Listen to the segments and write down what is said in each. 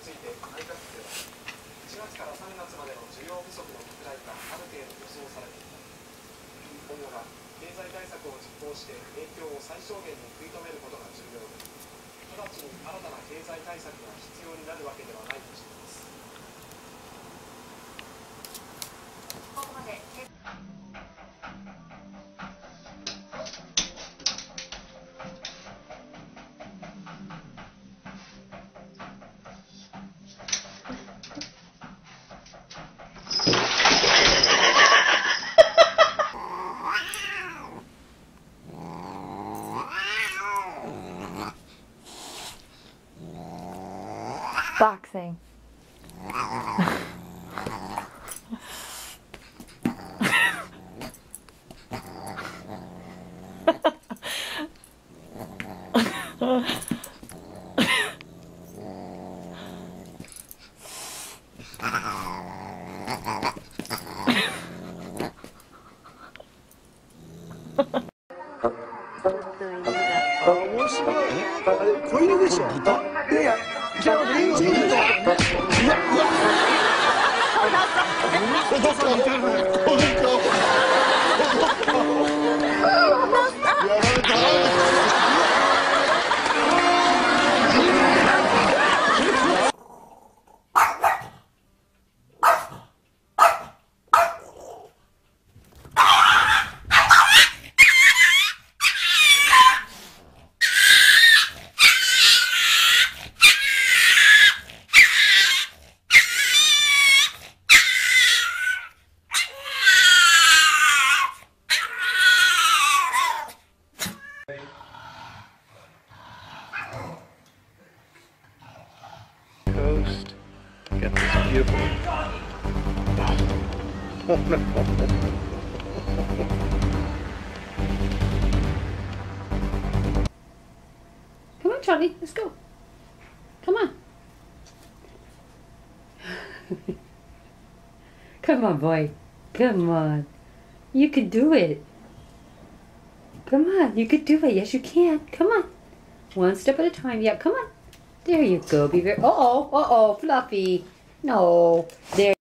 について内閣府では1月から3月までの需要不足の拡大がある程度予想されていた。今後は経済対策を実行して影響を最小限に食い止めることが重要。で直ちに新たな経済対策が必要になるわけではないとしています。Boxing. 어, 나 어, 어, no. Come on, Charlie, let's go. Come on. Come on, boy. Come on. You can do it. Come on, you could do it. Yes, you can. Come on. One step at a time. Yeah, come on. There you go. Be very. Uh oh. Uh oh. Fluffy. No. There.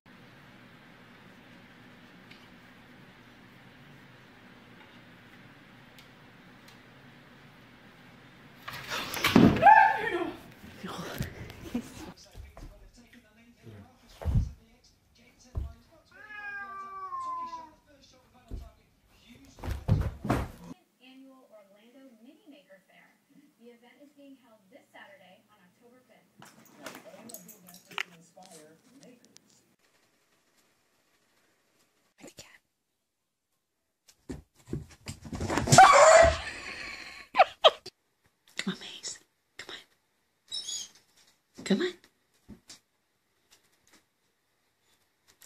Come on.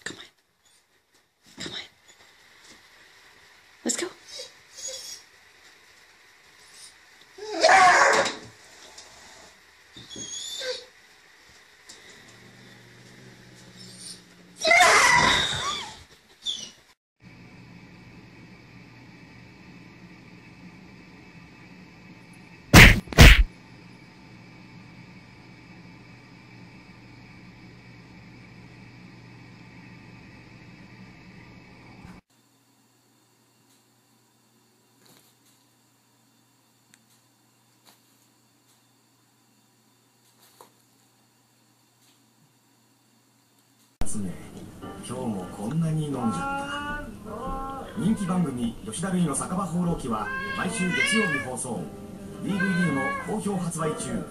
Come on. Come on. Let's go.「今日もこんなに飲んじゃった」人気番組「吉田類の酒場放浪記」は毎週月曜日放送。DVD も好評発売中。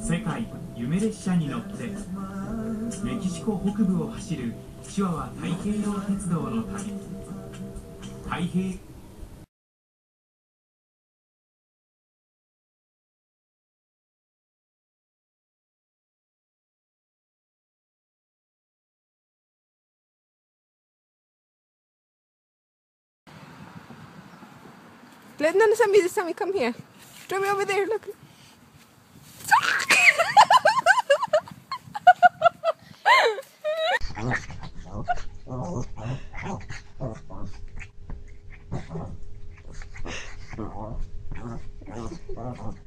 世界夢列車に乗ってメキシコ北部を走るチワワ太平洋鉄道の旅。太平 Let no, Sammy, Sammy, come here. Throw me over there. Look.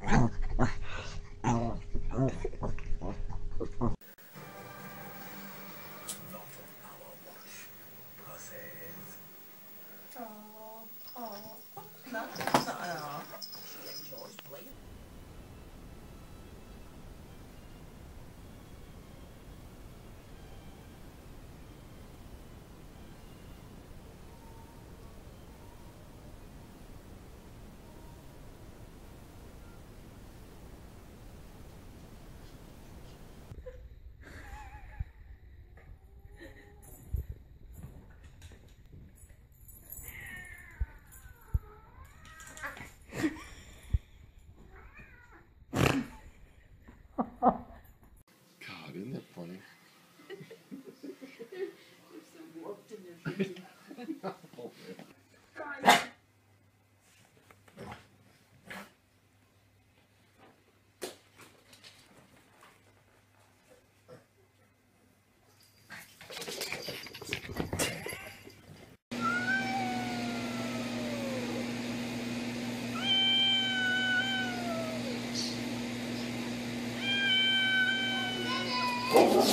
Ha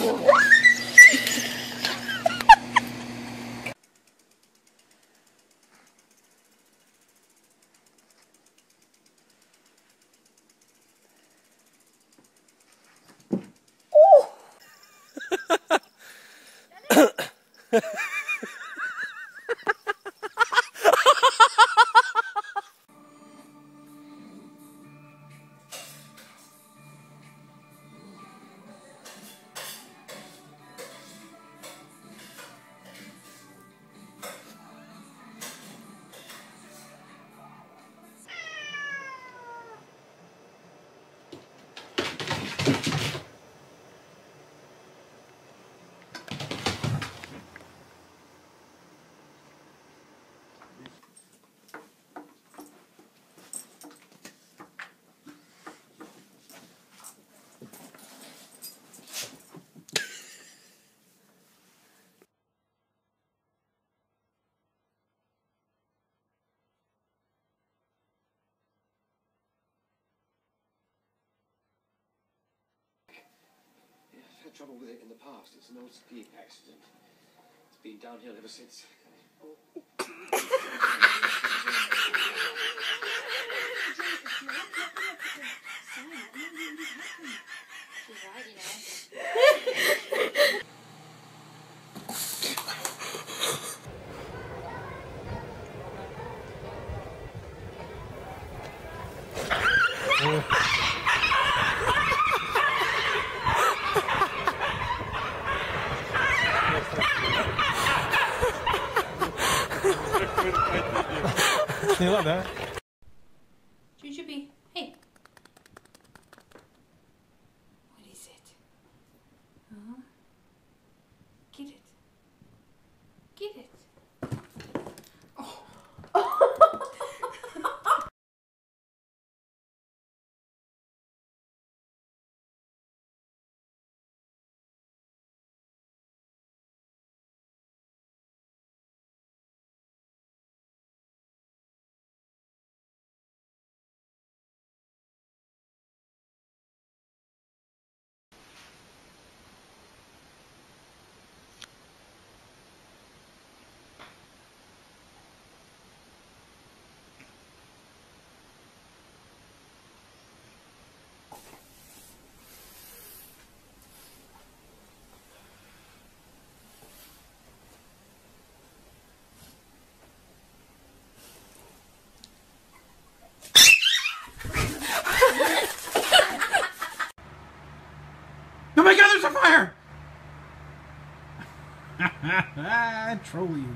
ha ha. Trouble with it in the past. It's an old ski accident. It's been downhill ever since. Jujubee, I troll you.